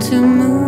to move.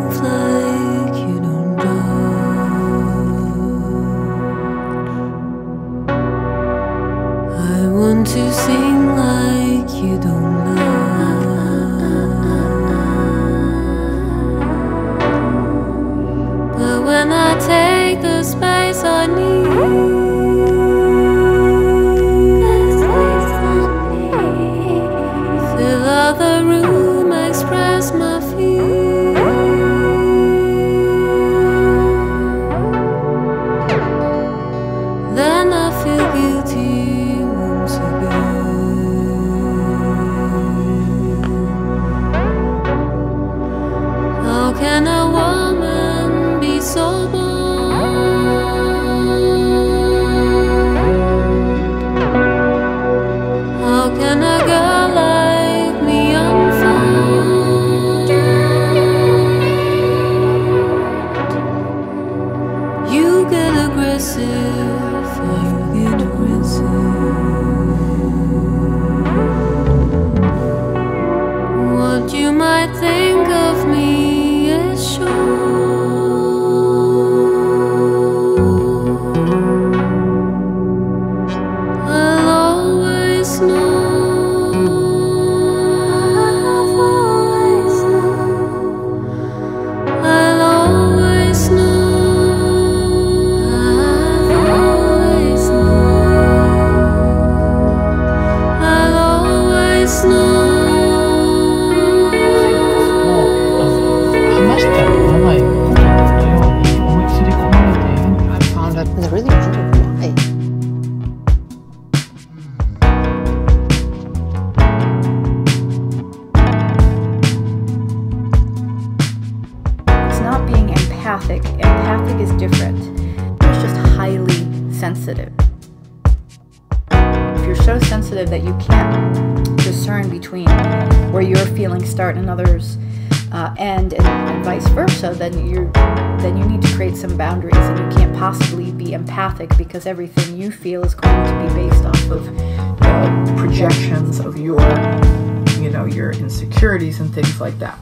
you're so sensitive that you can't discern between where your feelings start and others uh, end and, and, vice versa, then you then you need to create some boundaries and you can't possibly be empathic because everything you feel is going to be based off of uh, projections of your you know your insecurities and things like that.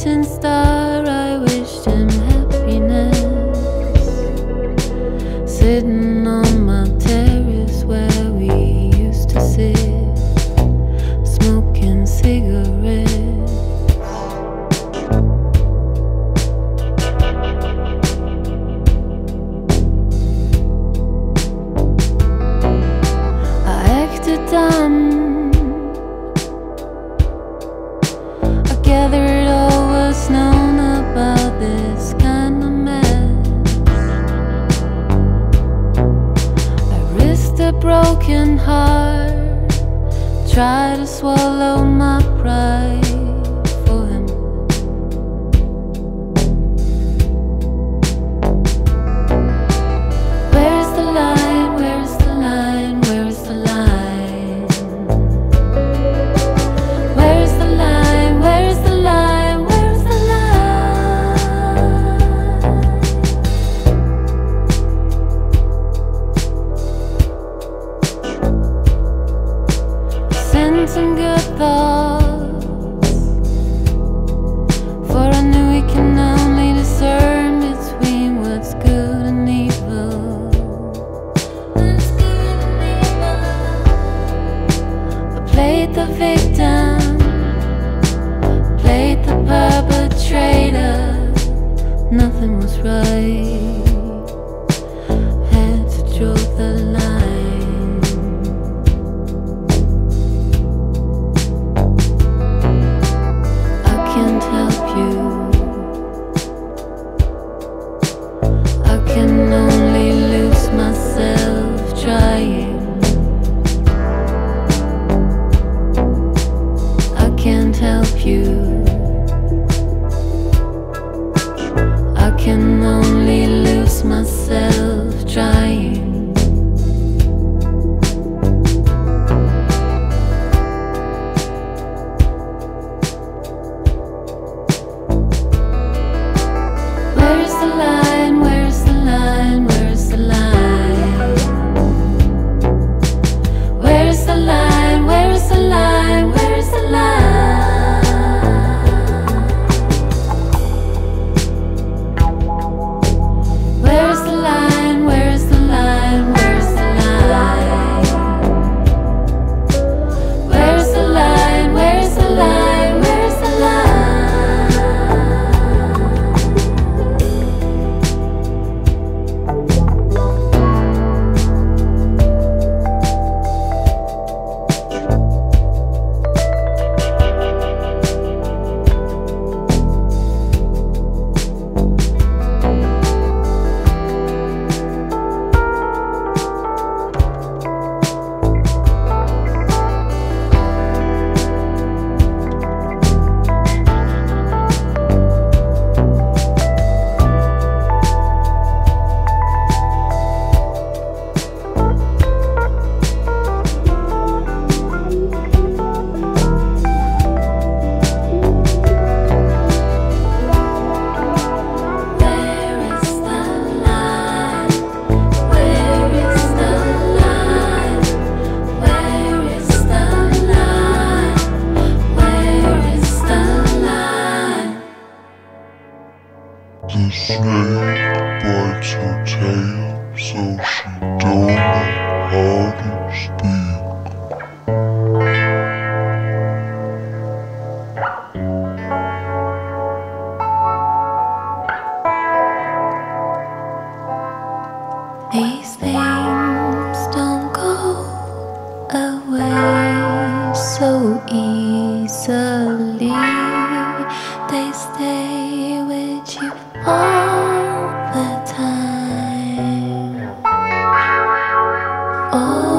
since the can only lose myself trying. Oh.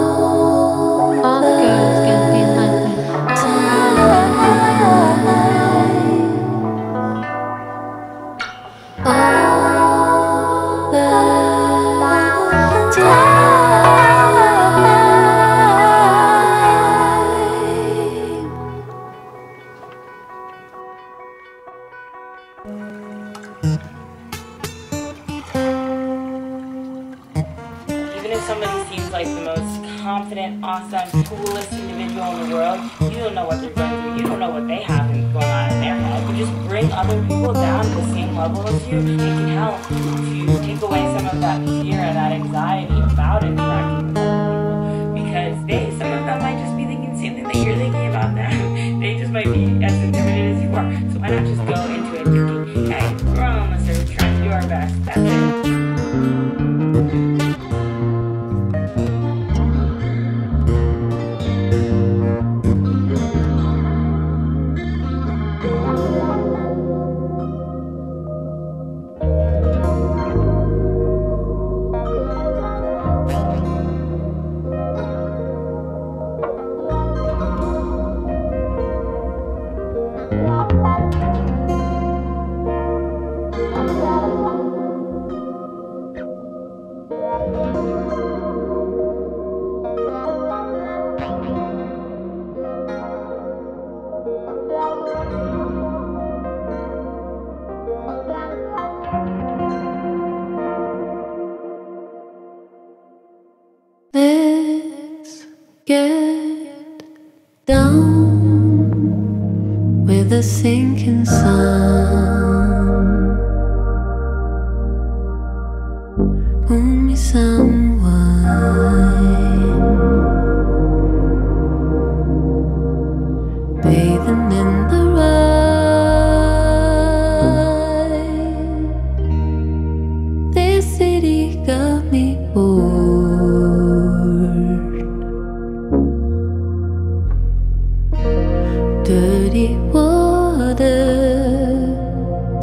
dirty water,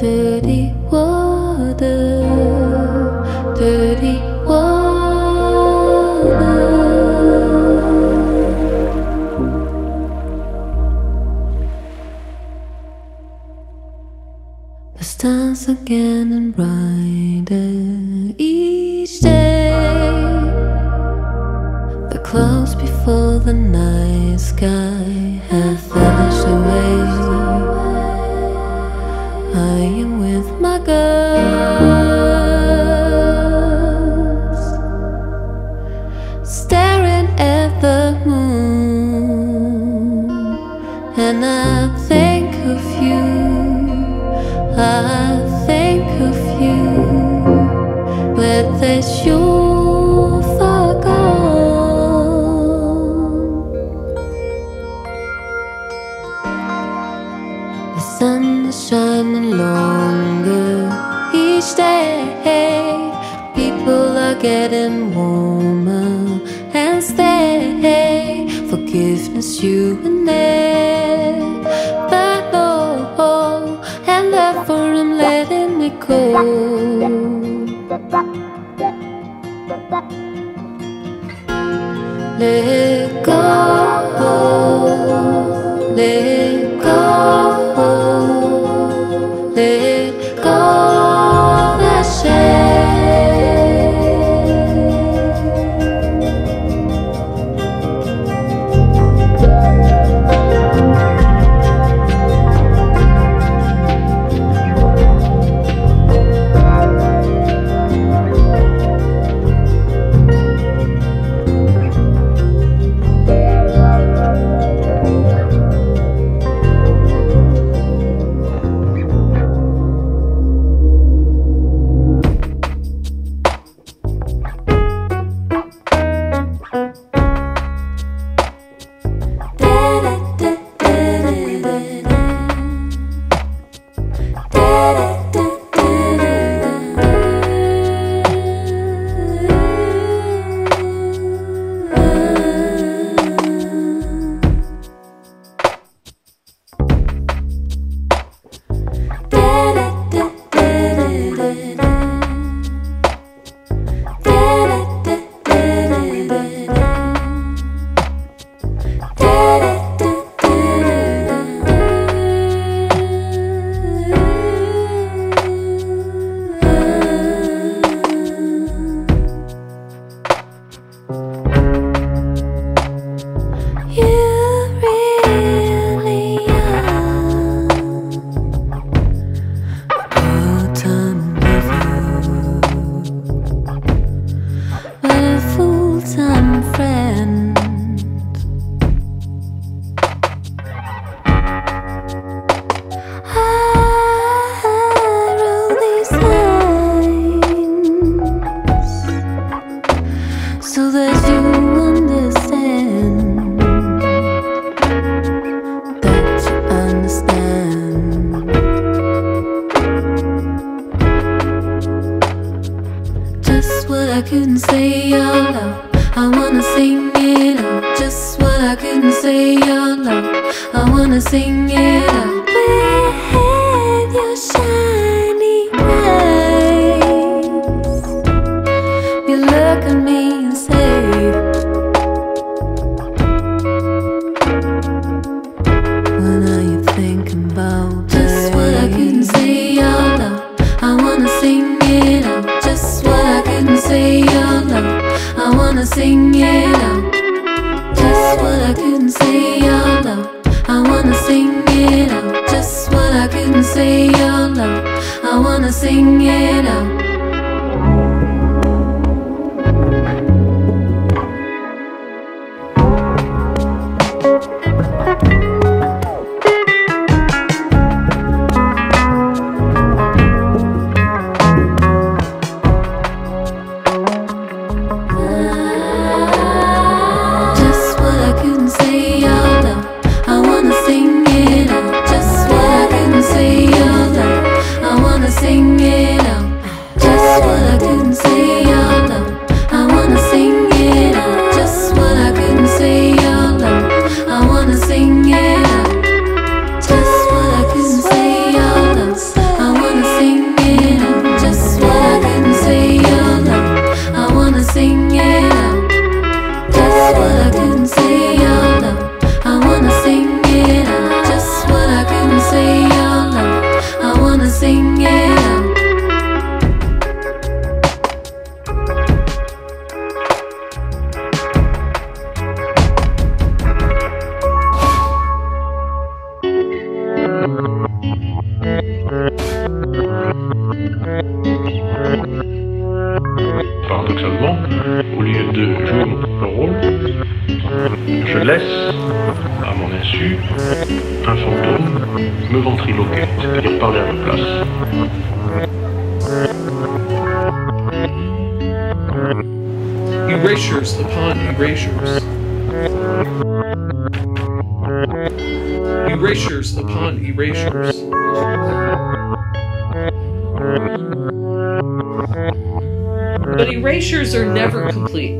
dirty water. woman and stay. Forgiveness, you and me. But oh, and therefore I'm letting it go. Let go. Let go. Let go. get it. Plus. Erasures upon erasures. Erasures upon erasures. But erasures are never complete.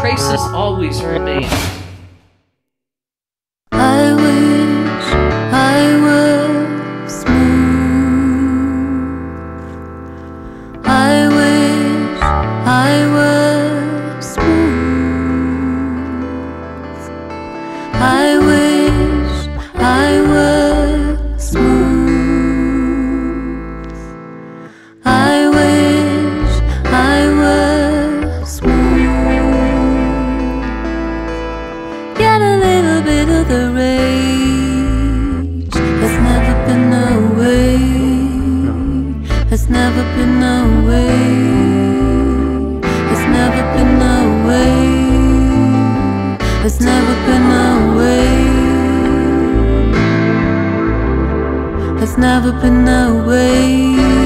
Traces always remain. my way. That's never been that way.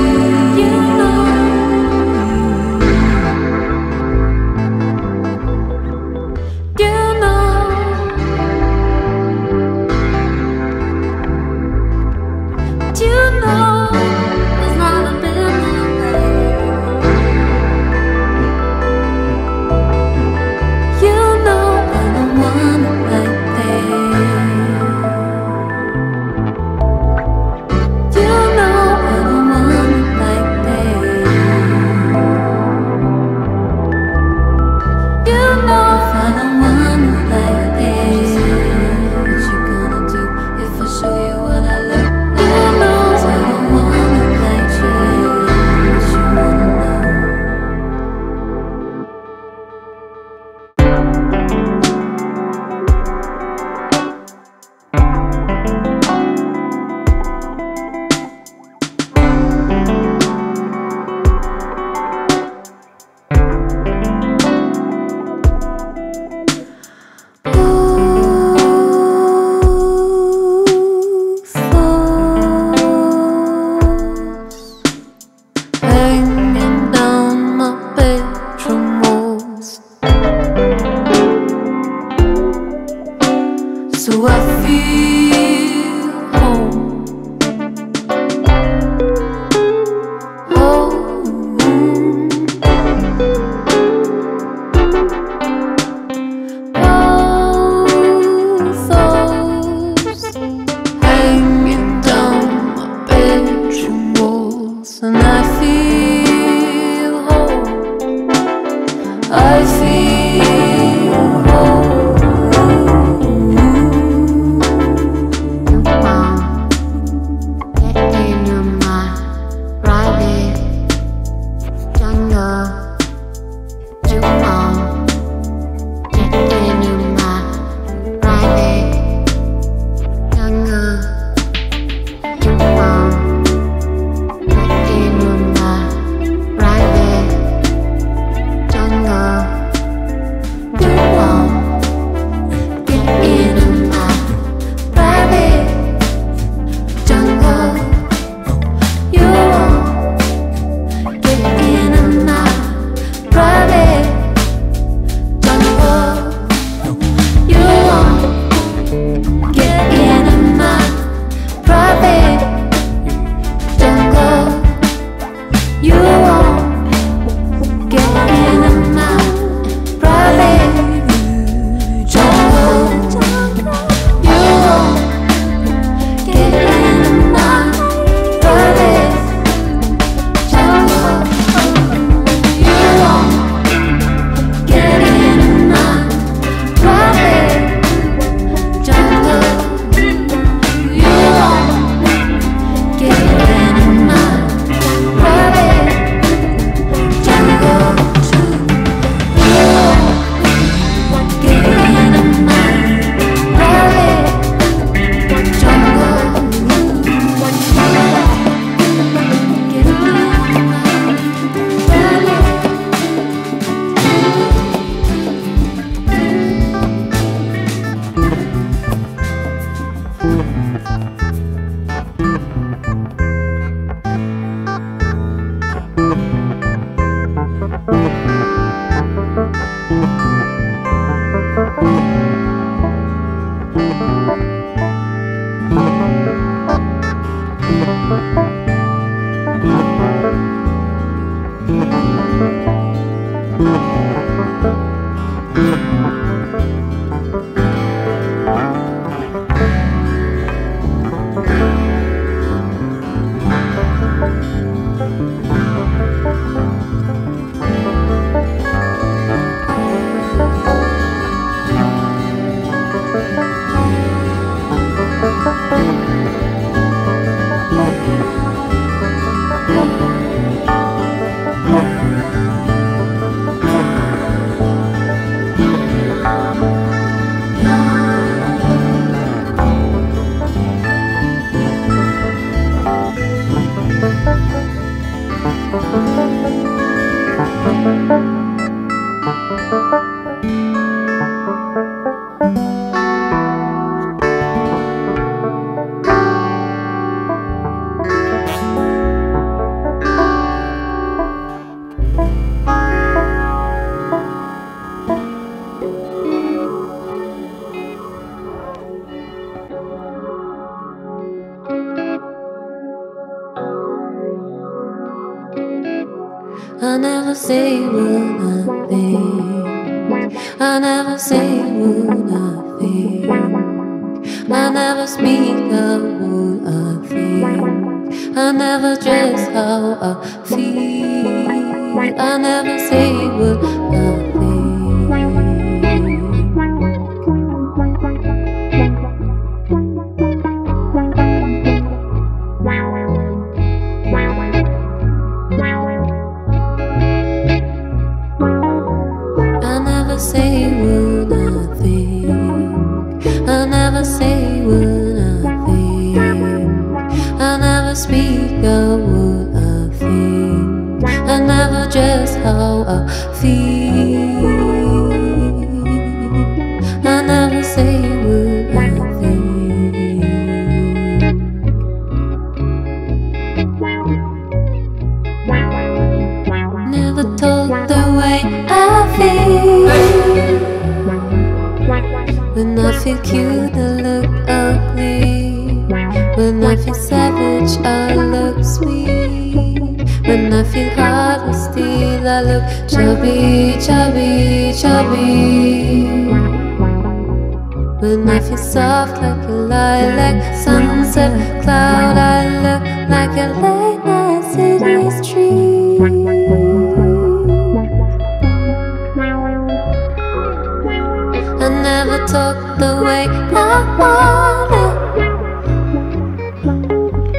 I never talk the way I wanted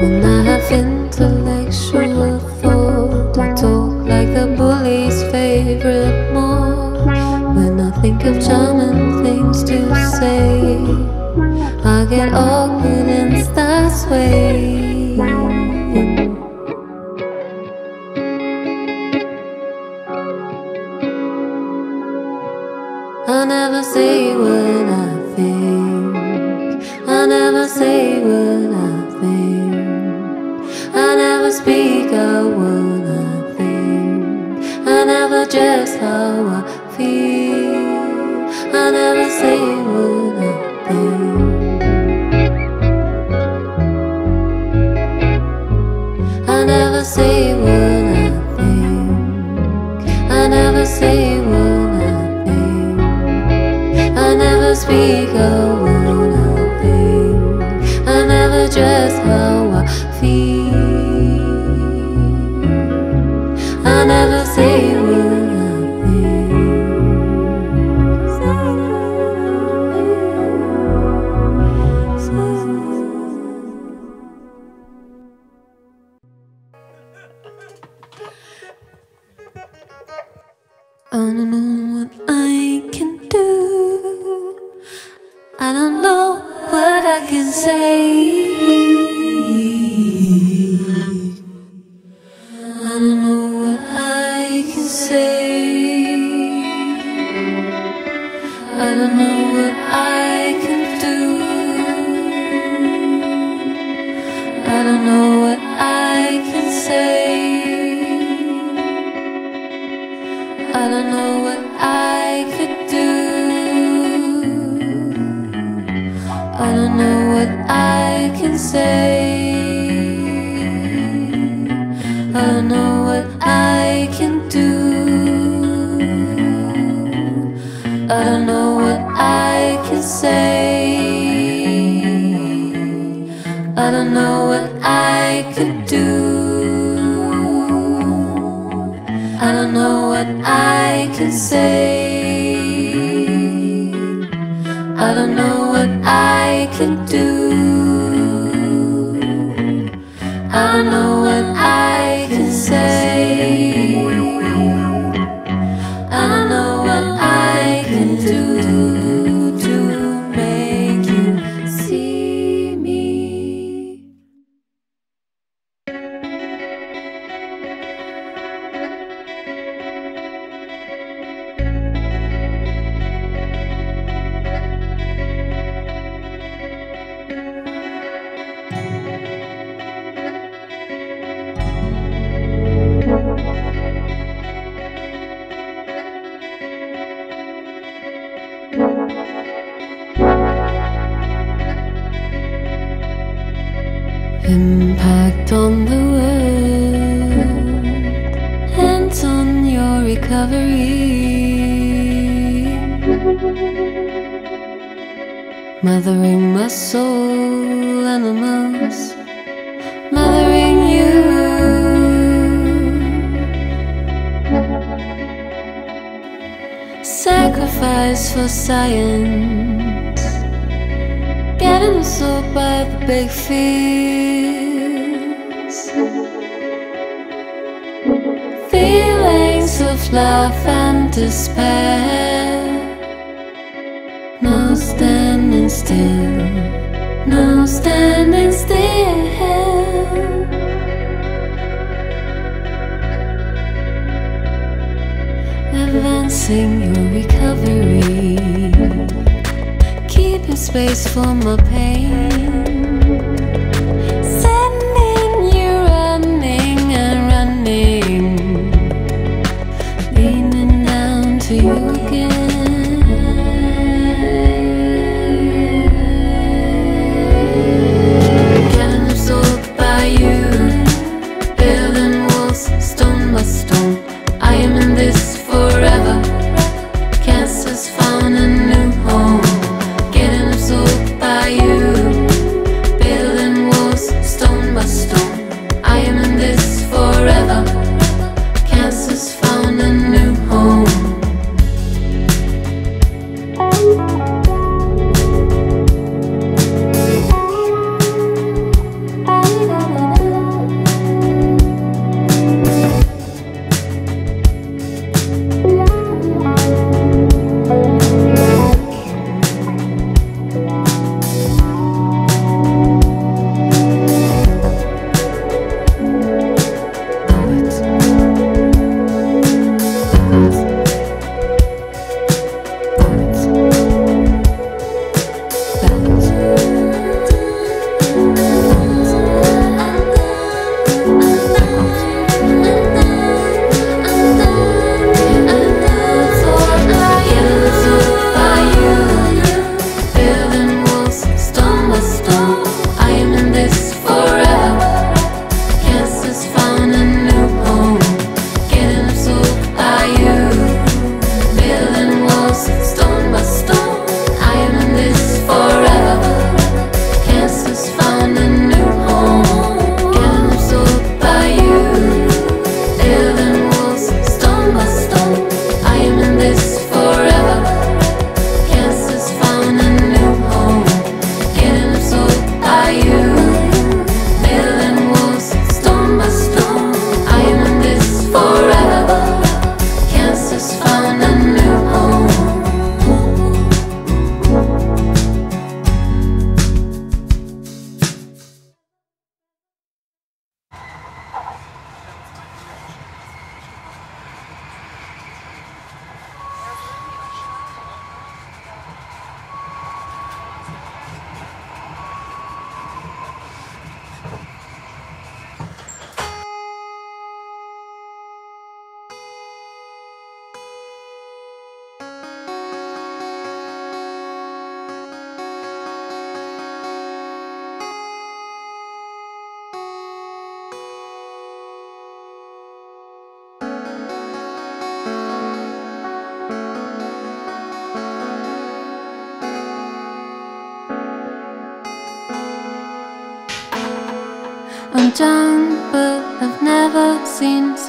When I have intellectual thought I talk like the bully's favorite more When I think of charming things to say I get awkward and start swaying. I never I don't know what I can do. I don't know what I can say. I don't know what I can do. I don't know what I can say. Mothering my soul animals Mothering you. Sacrifice for science. Getting absorbed by the big fears Feelings of love and despair. still Now standing still Advancing your recovery. Keeping space for my pain.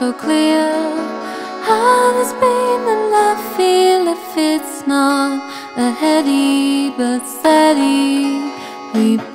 so clear. How this pain that I feel if it's not a heady but steady.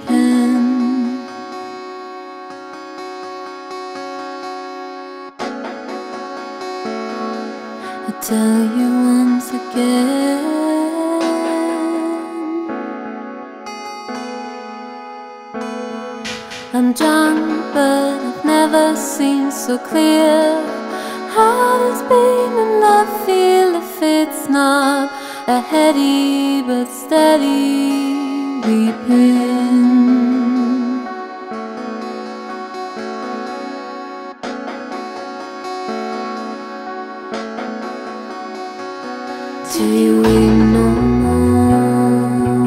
Till you weep no more.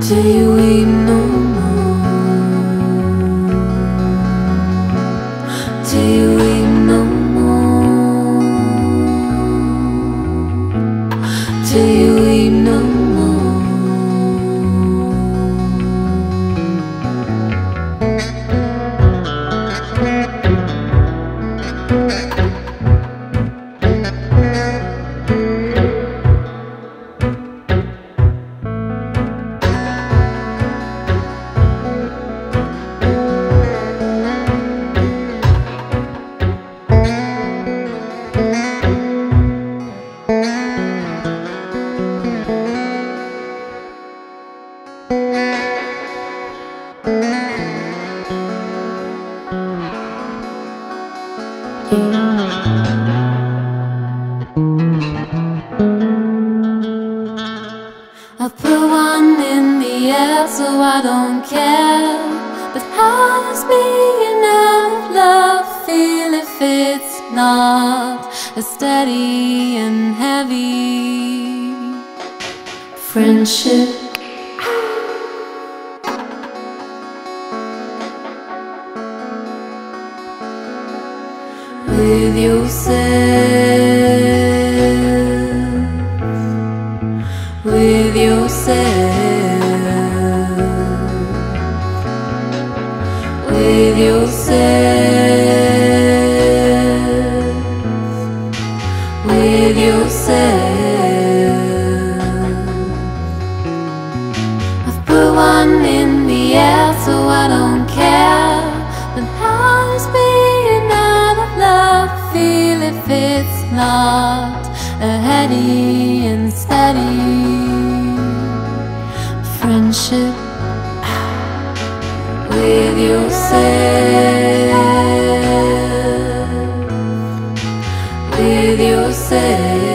Say we no more. One in the air so I don't care. But how does being out of love feel if it's not a steady and heavy friendship? With yourself yourself, with yourself?